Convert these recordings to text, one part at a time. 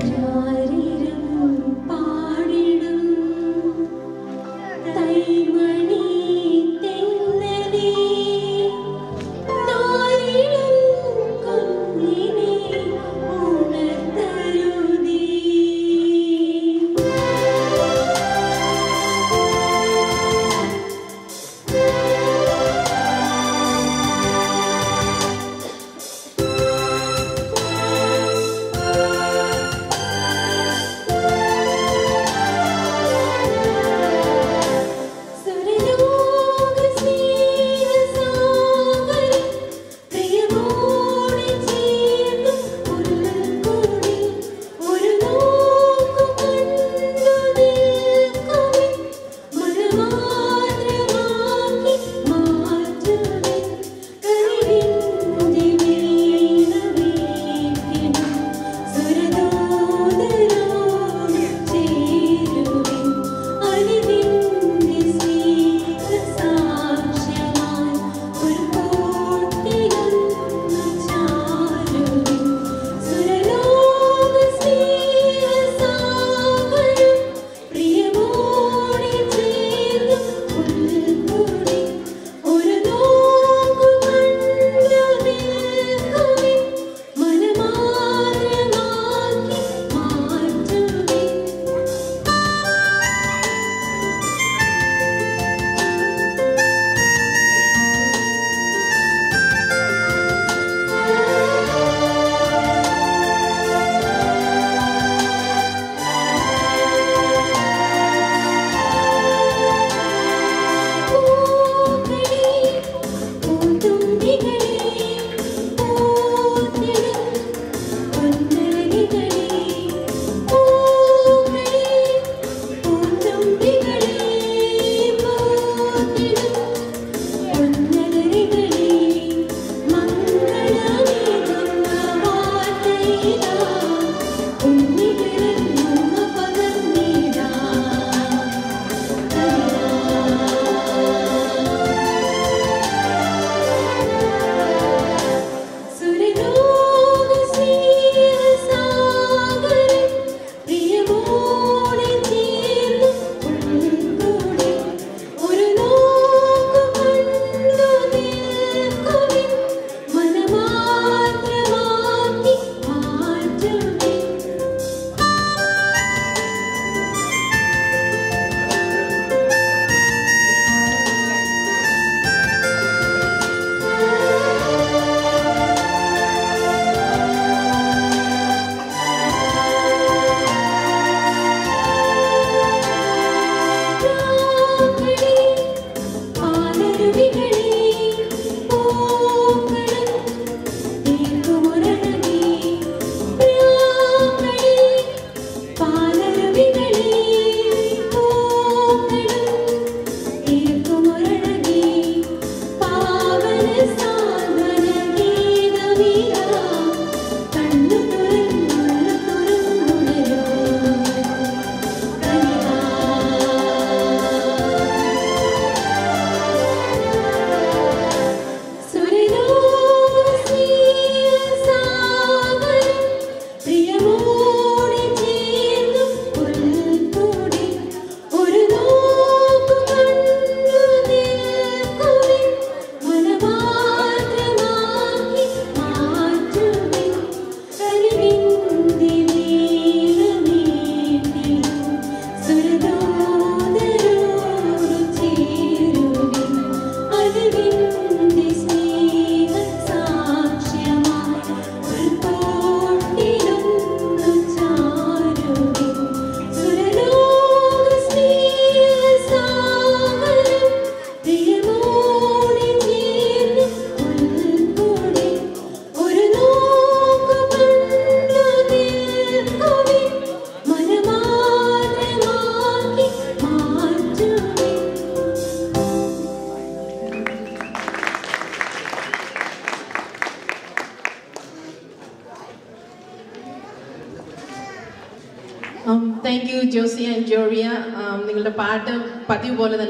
joy.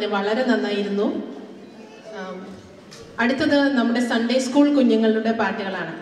തന്നെ വളരെ നന്നായിരുന്നു. അടുത്തത് നമ്മുടെ സൺഡേ സ്കൂൾ കുഞ്ഞുങ്ങളുടെ പാട്ടുകളാണ്.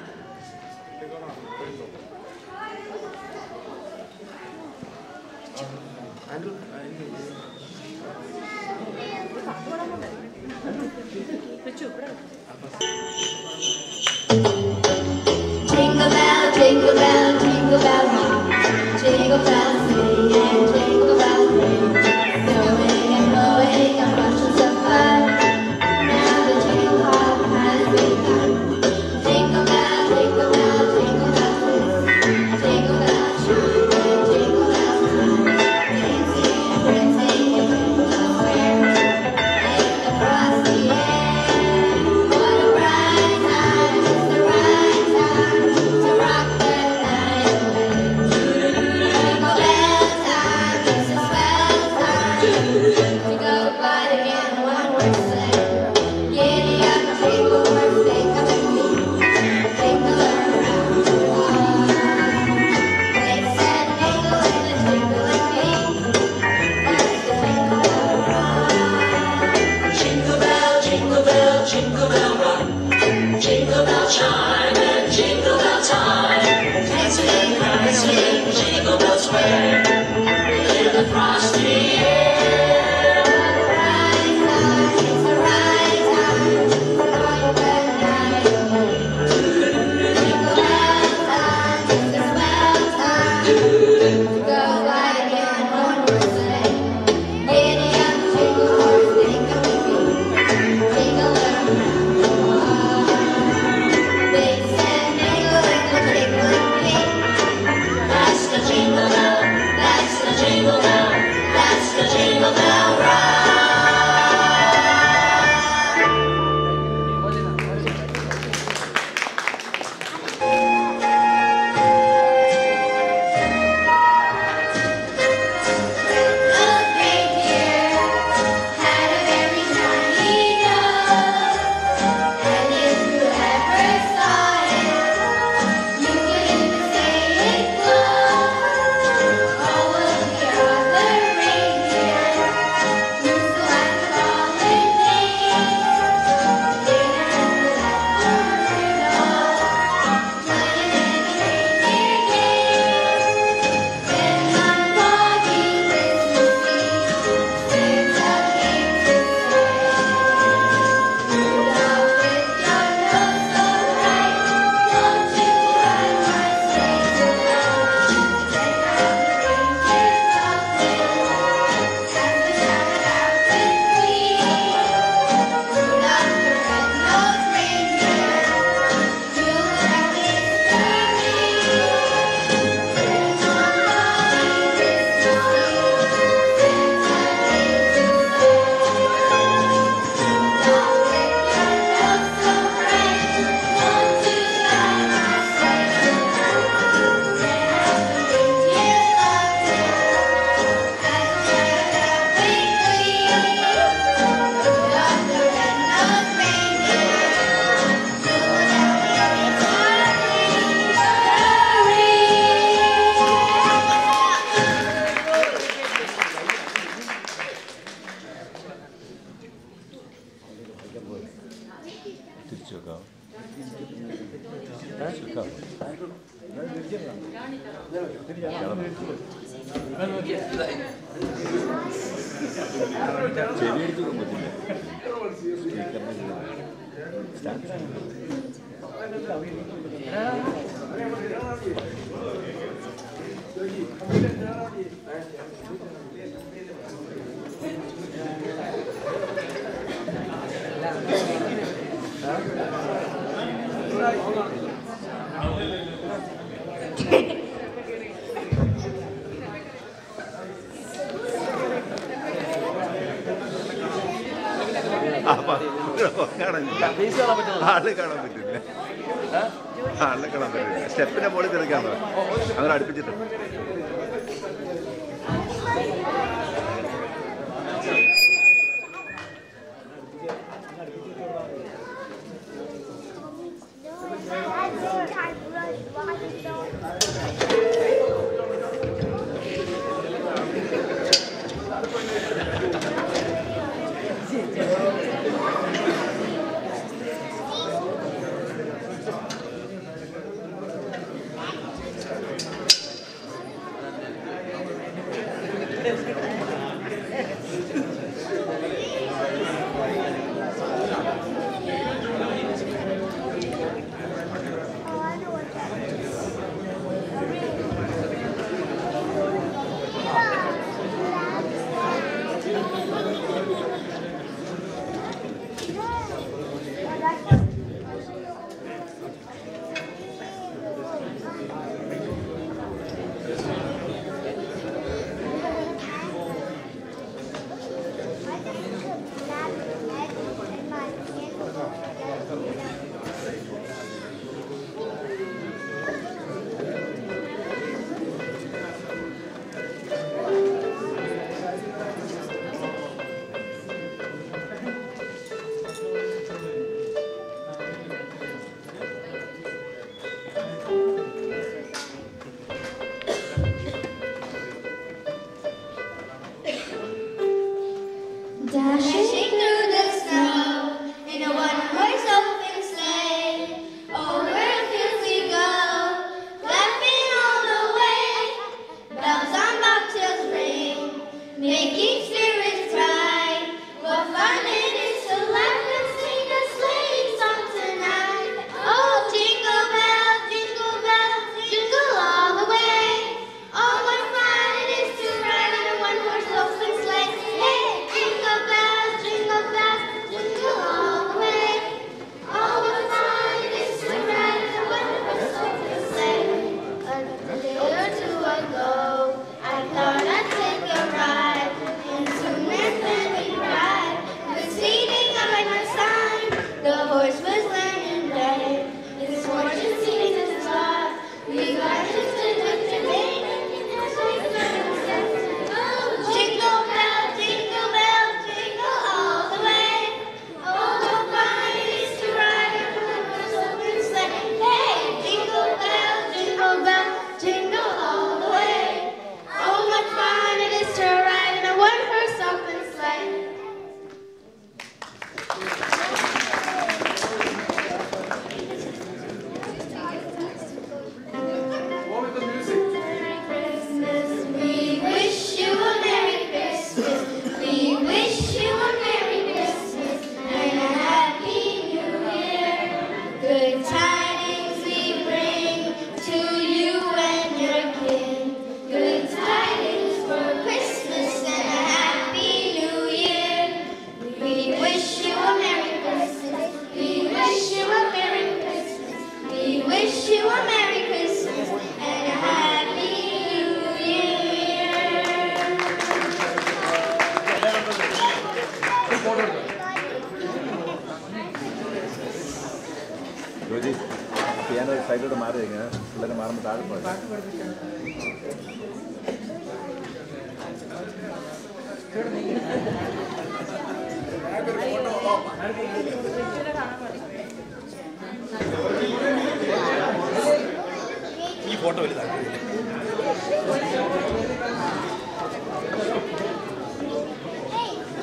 ഈ ഫോട്ടോ വലുതാണ്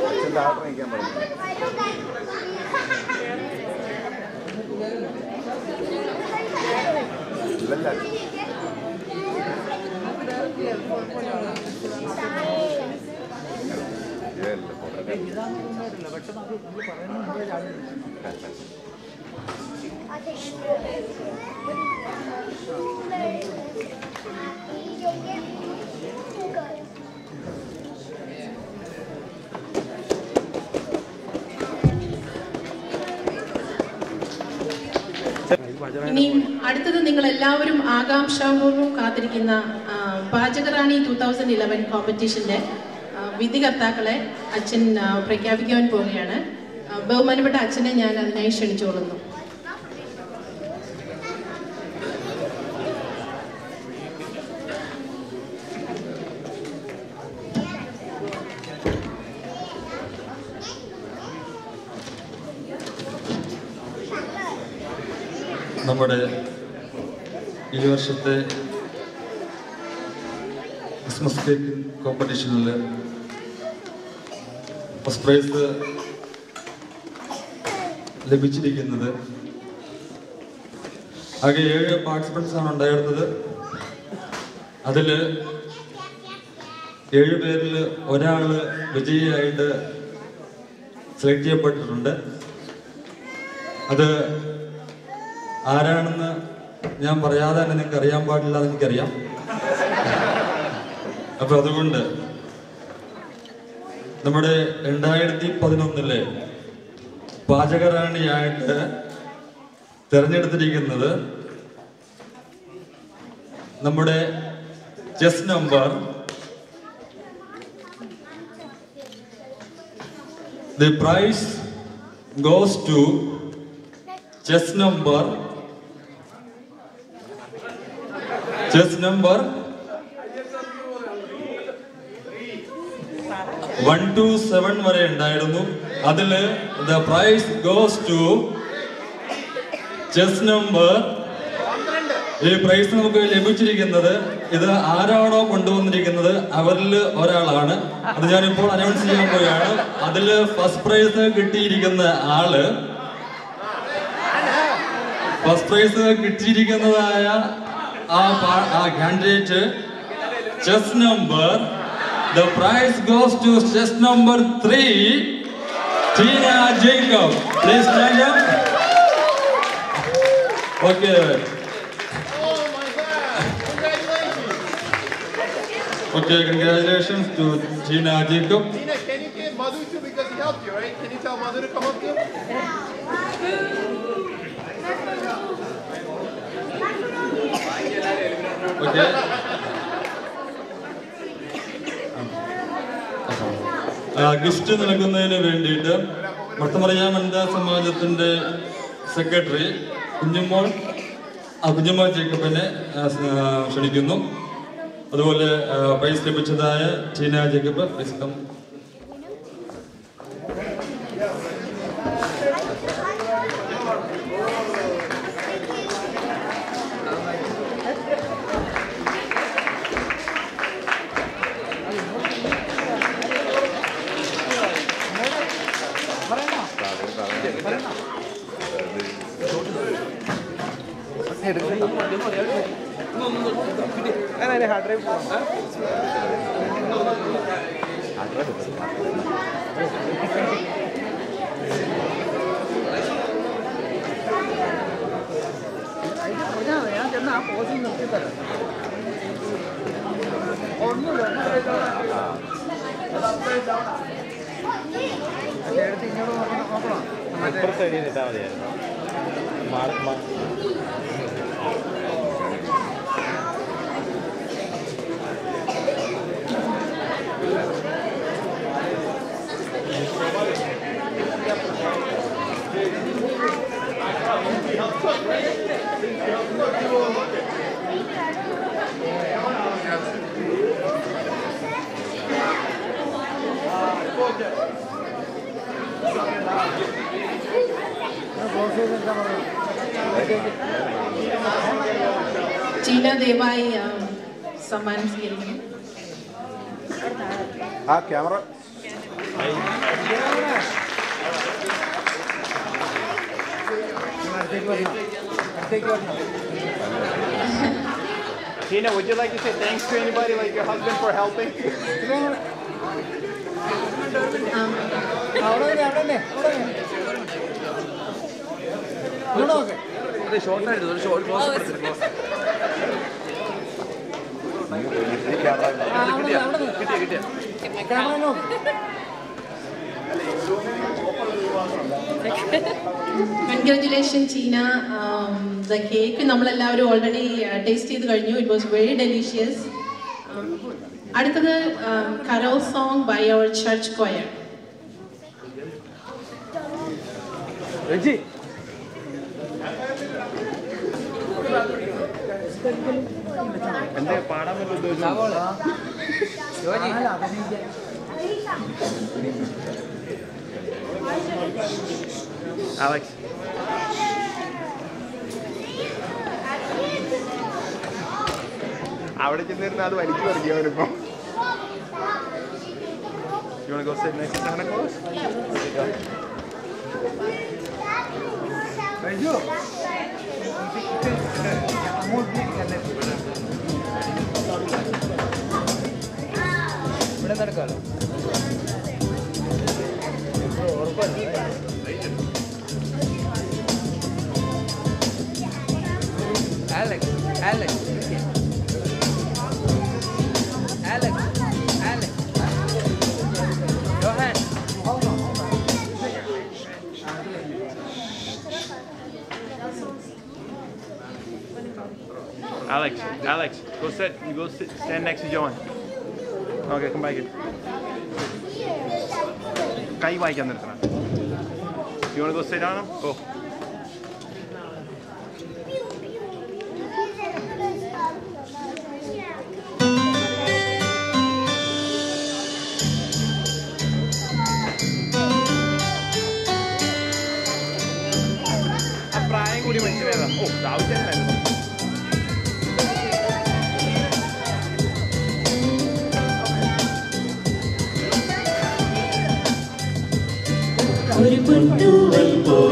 അച്ഛന്റെ ഇനി അടുത്തത് നിങ്ങൾ എല്ലാവരും ആകാംക്ഷാപൂർവം കാത്തിരിക്കുന്ന പാചകറാണി ടൂ തൗസൻഡ് ഇലവൻ കോമ്പറ്റീഷന്റെ വിധികർത്താക്കളെ അച്ഛൻ പ്രഖ്യാപിക്കുവാൻ പോവുകയാണ്. ബഹുമാനപ്പെട്ട അച്ഛനെ ഞാൻ അതിനായി ക്ഷണിച്ചുകൊള്ളുന്നു. നമ്മുടെ ഈ വർഷത്തെ ക്രിസ്മസ് കേക്ക് കോമ്പറ്റീഷനിൽ ഫസ്റ്റ് പ്രൈസ് ലഭിച്ചിരിക്കുന്നത്. ആകെ ഏഴ് പാർട്ടിസിപ്പൻസ് ആണ് ഉണ്ടായിരുന്നത്. അതിൽ ഏഴ് പേരിൽ ഒരാൾ വിജയിയായിട്ട് സെലക്ട് ചെയ്യപ്പെട്ടിട്ടുണ്ട്. അത് ആരാണെന്ന് ഞാൻ പറയാതെ തന്നെ നിങ്ങൾക്ക് അറിയാൻ പാടില്ല എന്ന് എനിക്കറിയാം. അപ്പൊ അതുകൊണ്ട് നമ്മുടെ രണ്ടായിരത്തി പതിനൊന്നിലെ പാചകറാണിയായിട്ട് തിരഞ്ഞെടുത്തിരിക്കുന്നത് നമ്മുടെ chest number the prize goes to chest number chest number one two seven വരെ ഉണ്ടായിരുന്നു. അതിൽ the prize goes to chest number ഈ പ്രൈസ് നമുക്ക് ലഭിച്ചിരിക്കുന്നത് ഇത് ആരാണോ കൊണ്ടുവന്നിരിക്കുന്നത്? അവരിൽ ഒരാളാണ്. അത് ഞാനിപ്പോൾ അനൗൺസ് ചെയ്യാൻ പോവുകയാണ് അതിൽ ഫസ്റ്റ് പ്രൈസ് കിട്ടിയിരിക്കുന്ന ആൾ ഫസ്റ്റ് പ്രൈസ് കിട്ടിയിരിക്കുന്നതായ ആ candidate chest number The prize goes to chest number three, Tina Jacob. Please stand up. Okay. Oh my God! Congratulations. Okay, congratulations to Tina Jacob. Tina, can you give Madhu too because he helped you, right? Can you tell Madhu to come up here? Okay. Gift നൽകുന്നതിന് വേണ്ടിയിട്ട് ഭക്തമറിയാൻ വനിതാ സമാജത്തിന്റെ secretary കുഞ്ഞുമോൾ കുഞ്ഞുമോൾ ജേക്കബിനെ ക്ഷണിക്കുന്നു. അതുപോലെ prize ലഭിച്ചതായ Tina Jacob please Gina Devai uh, someone's getting it. Ah, camera. Tina, would you like to say thanks to anybody, like your husband, for helping? Congratulation Gina the cake നമ്മളെല്ലാവരും already taste ചെയ്ത് കഴിഞ്ഞു it was very delicious അടുത്തത് carol song by our church coir എന്റെ പാടാൻ വല്ല ഉദ്ദേശം Alex. അവിടെ ചെന്നിരുന്ന അത് വലിച്ചു പറിക്കും അവനിപ്പോ You want to go sit next to Santa Claus? Alex, Alex. Alex, Alex. Johan. Alex, Alex, go sit. You go sit. Stand next to Johan. Okay, come back here. കൈ വായിക്കാൻ നിർത്തണം you to go sit down oh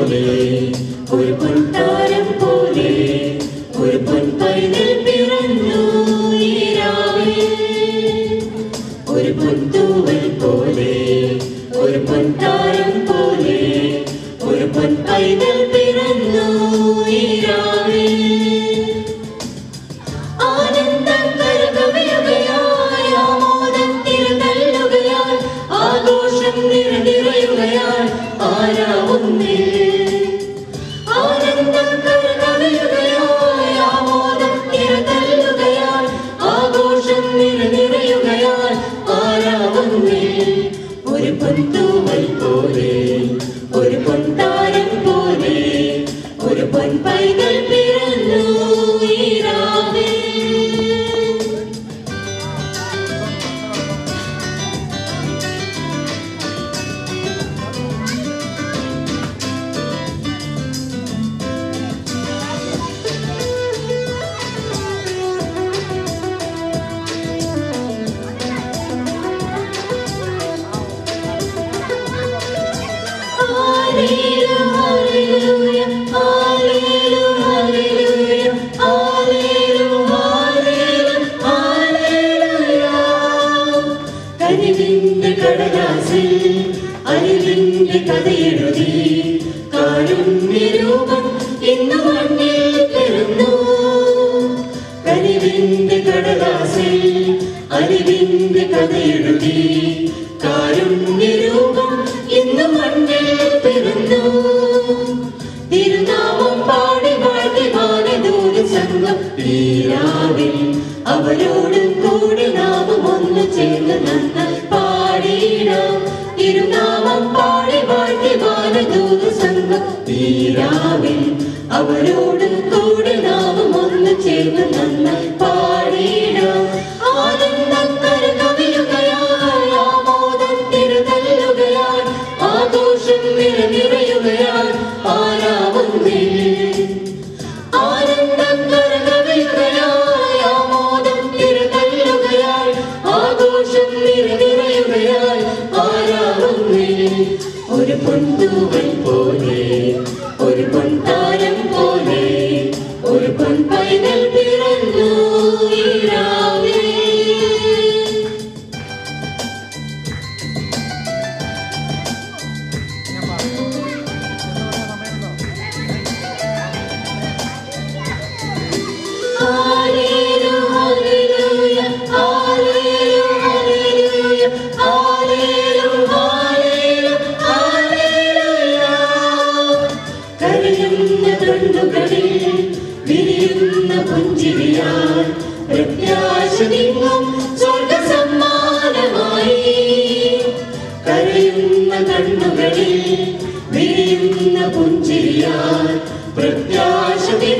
Amém. തിരുനാമം പാടി വാഴ്ത്തി വാനദൂത സംഘം. തീരാവിൽ അവരോട് കണ്ണുകളിൽ വിരിയുന്ന पुञ्जिया प्रत्याशति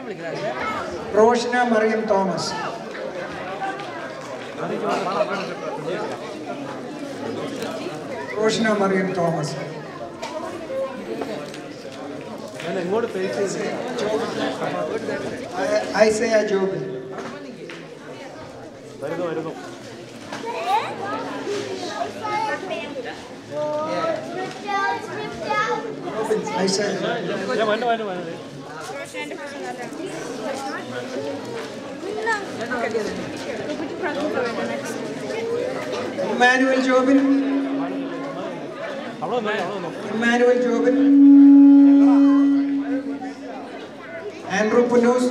വിളിക്കണം എല്ലാരും റോഷന Mariyam Thomas Roshna Mariyam Thomas I- Isaiah Jobin Isaiah Emmanuel Jobin Emmanuel Jobin Andrew Punnoose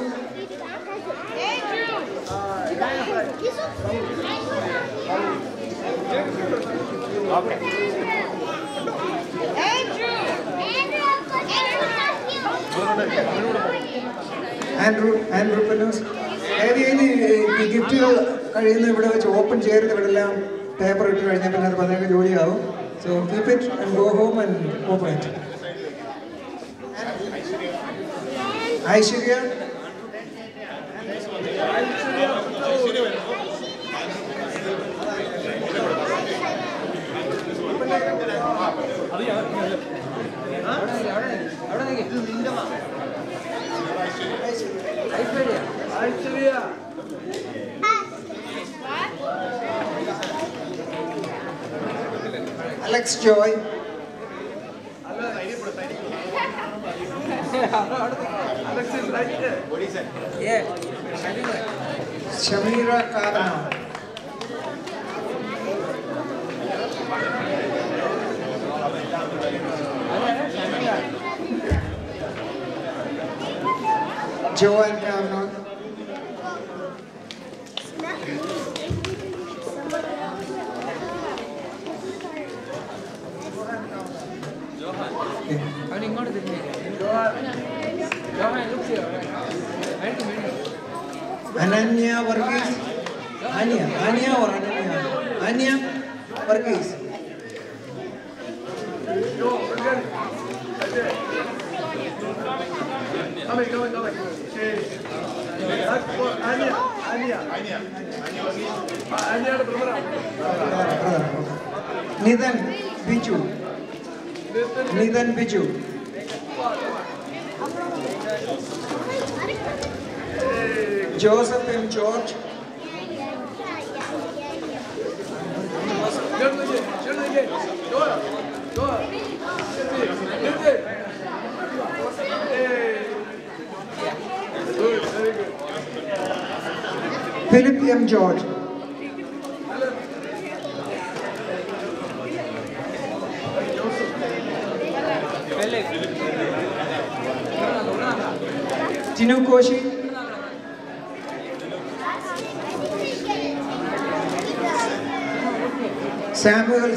Andrew Andrew Punnoose അതായത് ഈ ഗിഫ്റ്റുകൾ കഴിയുന്ന ഇവിടെ വെച്ച് ഓപ്പൺ ചെയ്യരുത് ഇവിടെ എല്ലാം പേപ്പർ ഇട്ട് കഴിഞ്ഞാൽ പിന്നെ അത് പതിനേഴ് ജോലിയാവും. So keep it and go home and open it Aishwarya. അവിടെ Alex Joy Alex is right there. What is it? Yeah. Shamira Karma. Joanne Cameron. Ananya Varghese. Anya, Anya or Ananya? Anya Varghese. Come here, come here, Nidan Biju. Nidan Biju. Joseph M. George. Philip M. George. Tinu Koshi. Samuel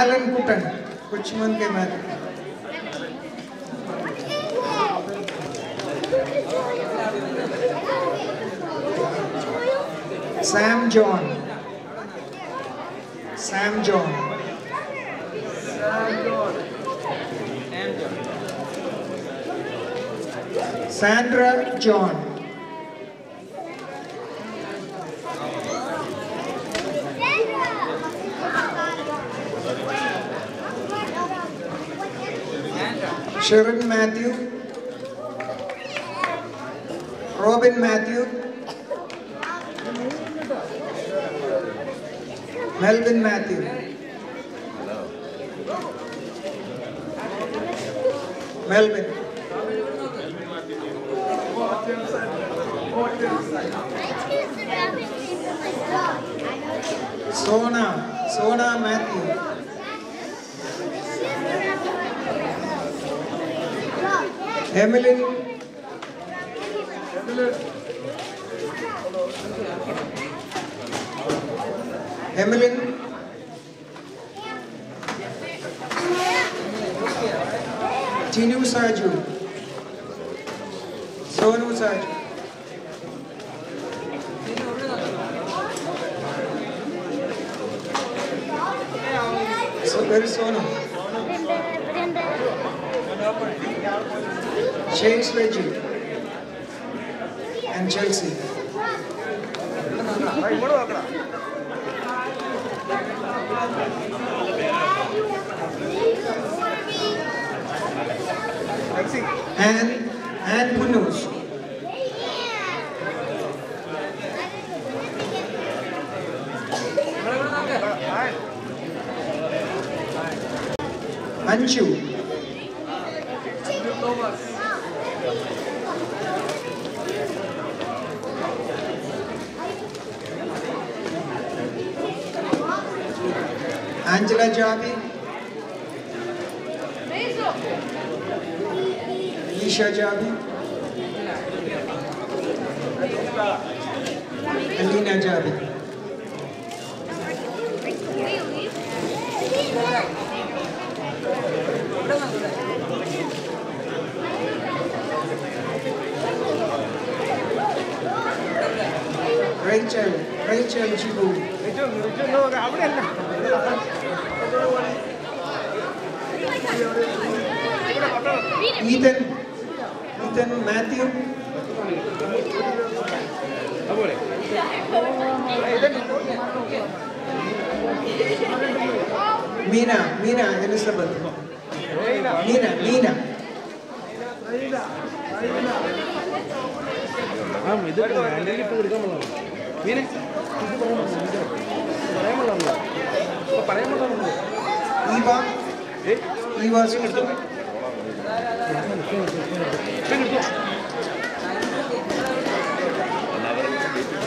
Alan Kuttan कुछ मन के मैं Sam John Sam John Sandra John Sherwin Matthew, Robin Matthew, Melvin Matthew. Melvin. Sona, Sona Matthew. Emeline. Emeline. Tinu Sarju. James Reggie and Chelsea. And and Punus. Anshu. Angela Javi, Nisha Javi, Alina Javi. ആ ഇത് handle ഇട്ട് കൊടുക്കാൻ പാടില്ല മീനെ ഇത് പറയാൻ പറയാൻ പറയാൻ Eva. Eva Susan.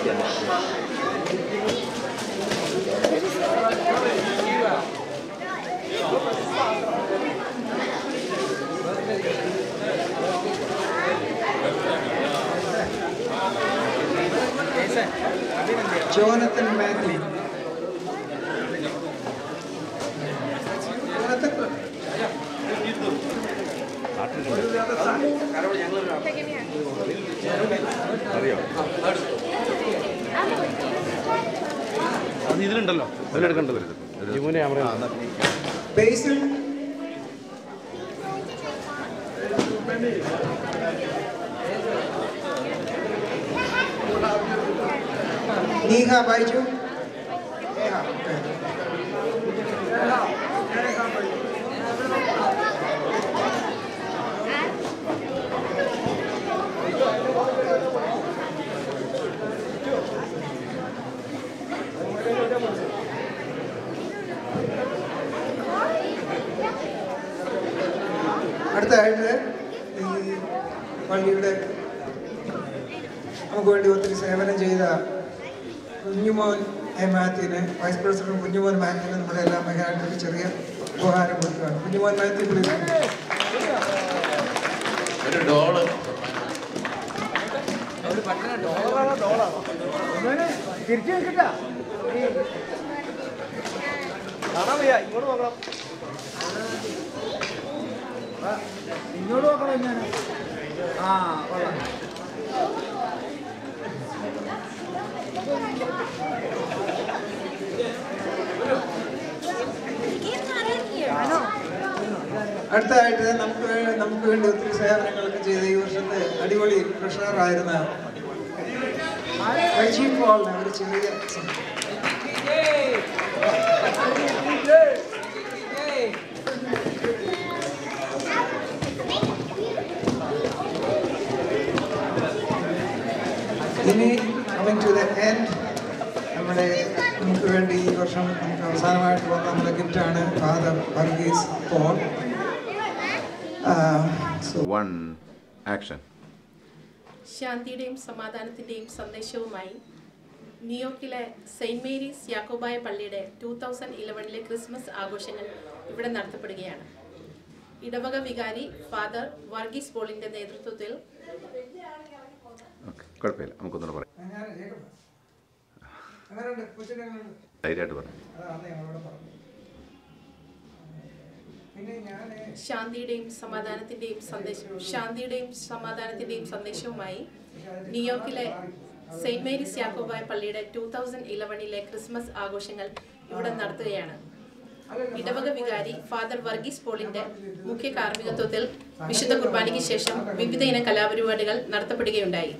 Jonathan Jonathan. അറിയോ അത് ഇതിലുണ്ടല്ലോ. അതിലെടുക്കേണ്ടത് ജിമുനെ 拜酒 മാത്യുവിന് നമ്മുടെ എല്ലാ മെഗായിട്ട് ചെറിയ ഉപഹാരം കൊടുക്കുകയാണ്. കുഞ്ഞുമോൻ മാത്യു. ഒരു തിരിച്ചു കിട്ടാ ഇങ്ങോട്ട് നോക്കണം ആ, ഇങ്ങോട്ട് നോക്കണം ഞാൻ ആ കൊള്ളാം അടുത്തതായിട്ട് നമുക്ക് നമുക്ക് വേണ്ടി ഒത്തിരി സേവനങ്ങളൊക്കെ ചെയ്ത ഈ വർഷത്തെ അടിപൊളി പ്രഷറായിരുന്ന റജി ഇനി ടു എൻഡ് നമ്മുടെ നമുക്ക് വേണ്ടി ഈ വർഷം നമുക്ക് അവസാനമായിട്ട് വന്ന നമ്മുടെ ഗിഫ്റ്റാണ് ഫാദർ വർഗീസ് പോൾ. ശാന്തിയുടെയും സമാധാനത്തിന്റെയും സന്ദേശവുമായി ന്യൂയോർക്കിലെ സെയിന്റ് മേരീസ് യാക്കോബായ പള്ളിയുടെ ടൂ തൗസൻഡ് ഇലവനിലെ ക്രിസ്മസ് ആഘോഷങ്ങൾ ഇവിടെ നടത്തപ്പെടുകയാണ്. ഇടവക വികാരി ഫാദർ വർഗീസ് പോളിന്റെ നേതൃത്വത്തിൽ ധൈര്യമായിട്ട് കുഴപ്പമില്ല നമുക്കൊന്നുകൂടെ പറയാം ഞാൻ ജേക്കബ് അങ്ങനെയുണ്ട് കൊച്ചിന്റെ അങ്ങനെയുണ്ട് ധൈര്യമായിട്ട് പറയാം അതാ അന്ന് ഞങ്ങളോട് പറഞ്ഞു പിന്നെ ഞാൻ ശാന്തിയുടെയും സമാധാനത്തിന്റെയും സന്ദേശം ശാന്തിയുടെയും സമാധാനത്തിന്റെയും സന്ദേശവുമായി ന്യൂയോർക്കിലെ സെയിന്റ് മേരീസ് യാക്കോബായ പള്ളിയുടെ ടൂ തൗസൻഡ് ഇലവനിലെ ക്രിസ്മസ് ആഘോഷങ്ങൾ ഇവിടെ നടത്തുകയാണ്. ഇടവക വികാരി ഫാദർ വർഗീസ് പോളിന്റെ മുഖ്യ കാർമ്മികത്വത്തിൽ വിശുദ്ധ കുർബാനയ്ക്ക് ശേഷം വിവിധ ഇന കലാപരിപാടികൾ നടത്തപ്പെടുകയുണ്ടായി.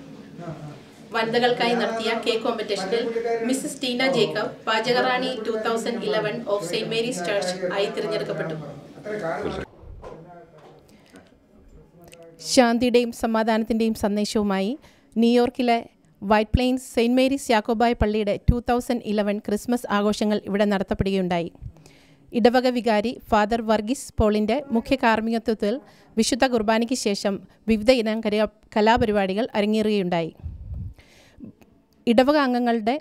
വനിതകൾക്കായി നടത്തിയ കേക്ക് കോമ്പറ്റീഷനിൽ Mrs Tina Jacob പാചകറാണി two thousand eleven of Saint Mary's church ആയി തിരഞ്ഞെടുക്കപ്പെട്ടു. ശാന്തിയുടെയും സമാധാനത്തിന്റെയും സന്ദേശവുമായി ന്യൂയോർക്കിലെ വൈറ്റ് പ്ലെയിൻസ് സെയിന്റ് മേരീസ് യാക്കോബായ പള്ളിയുടെ ടു തൗസൻഡ് ഇലവൻ ക്രിസ്മസ് ആഘോഷങ്ങൾ ഇവിടെ നടത്തപ്പെടുകയുണ്ടായി. ഇടവക വികാരി ഫാദർ വർഗീസ് പോളിന്റെ മുഖ്യ കാർമ്മികത്വത്തിൽ വിശുദ്ധ കുർബാനയ്ക്ക് ശേഷം വിവിധ ഇനം കലാപരിപാടികൾ അരങ്ങേറുകയുണ്ടായി. ഇടവക അംഗങ്ങളുടെ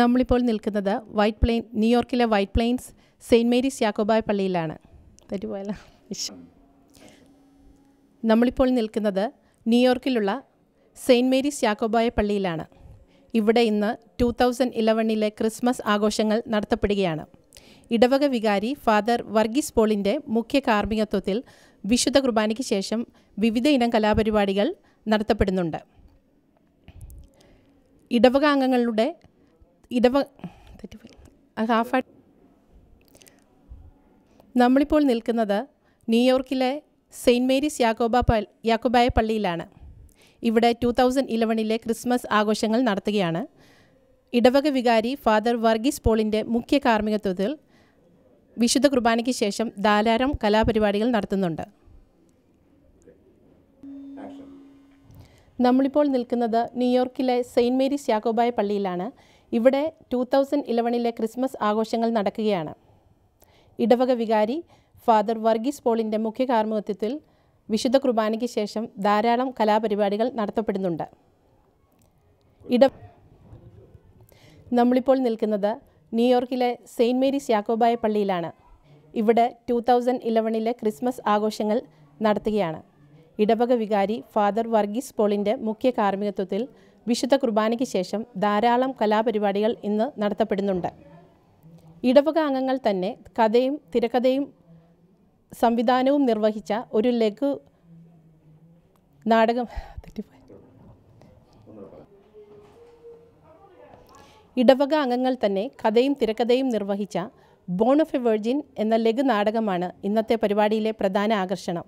നമ്മളിപ്പോൾ നിൽക്കുന്നത് വൈറ്റ് പ്ലെയിൻ ന്യൂയോർക്കിലെ വൈറ്റ് പ്ലെയിൻസ് സെയിന്റ് മേരീസ് യാക്കോബായ പള്ളിയിലാണ്. തെറ്റുപോയല്ലോ ഇശ്ശ്. നമ്മളിപ്പോൾ നിൽക്കുന്നത് ന്യൂയോർക്കിലുള്ള സെയിന്റ് മേരീസ് യാക്കോബായ പള്ളിയിലാണ്. ഇവിടെ ഇന്ന് ടു തൗസൻഡ് ഇലവനിലെ ക്രിസ്മസ് ആഘോഷങ്ങൾ നടത്തപ്പെടുകയാണ്. ഇടവക വികാരി ഫാദർ വർഗീസ് പോളിന്റെ മുഖ്യ കാർമ്മികത്വത്തിൽ വിശുദ്ധ കുർബാനയ്ക്ക് ശേഷം വിവിധ ഇനം കലാപരിപാടികൾ നടത്തപ്പെടുന്നുണ്ട്. ഇടവക അംഗങ്ങളുടെ ഇടവ നമ്മളിപ്പോൾ നിൽക്കുന്നത് ന്യൂയോർക്കിലെ സെയിന്റ് മേരീസ് യാക്കോബ യാക്കോബായ പള്ളിയിലാണ്. ഇവിടെ ടു തൗസൻഡ് ഇലവനിലെ ക്രിസ്മസ് ആഘോഷങ്ങൾ നടത്തുകയാണ്. ഇടവക വികാരി ഫാദർ വർഗീസ് പോളിന്റെ മുഖ്യ കാർമ്മികത്വത്തിൽ വിശുദ്ധ കുർബാനയ്ക്ക് ശേഷം ധാരാളം കലാപരിപാടികൾ നടത്തുന്നുണ്ട്. നമ്മളിപ്പോൾ നിൽക്കുന്നത് ന്യൂയോർക്കിലെ സെയിന്റ് മേരീസ് യാക്കോബായ പള്ളിയിലാണ്. ഇവിടെ ടു തൗസൻഡ് ഇലവനിലെ ക്രിസ്മസ് ആഘോഷങ്ങൾ നടക്കുകയാണ്. ഇടവക വികാരി ഫാദർ വർഗീസ് പോളിന്റെ മുഖ്യ കാർമ്മികത്വത്തിൽ വിശുദ്ധ കുർബാനയ്ക്ക് ശേഷം ധാരാളം കലാപരിപാടികൾ നടത്തപ്പെടുന്നുണ്ട്. ഇട നമ്മളിപ്പോൾ നിൽക്കുന്നത് ന്യൂയോർക്കിലെ സെയിന്റ് മേരീസ് യാക്കോബായ പള്ളിയിലാണ്. ഇവിടെ ടു തൗസൻഡ് ഇലവനിലെ ക്രിസ്മസ് ആഘോഷങ്ങൾ നടത്തുകയാണ്. ഇടവക വികാരി ഫാദർ വർഗീസ് പോളിന്റെ മുഖ്യ കാർമ്മികത്വത്തിൽ വിശുദ്ധ കുർബാനയ്ക്ക് ശേഷം ധാരാളം കലാപരിപാടികൾ ഇന്ന് നടത്തപ്പെടുന്നുണ്ട്. ഇടവക അംഗങ്ങൾ തന്നെ കഥയും തിരക്കഥയും സംവിധാനവും നിർവഹിച്ച ഒരു ലഘു നാടകം ഇടവക അംഗങ്ങൾ തന്നെ കഥയും തിരക്കഥയും നിർവഹിച്ച ബോൺ ഓഫ് എ വെർജിൻ എന്ന ലഘു നാടകമാണ് ഇന്നത്തെ പരിപാടിയിലെ പ്രധാന ആകർഷണം.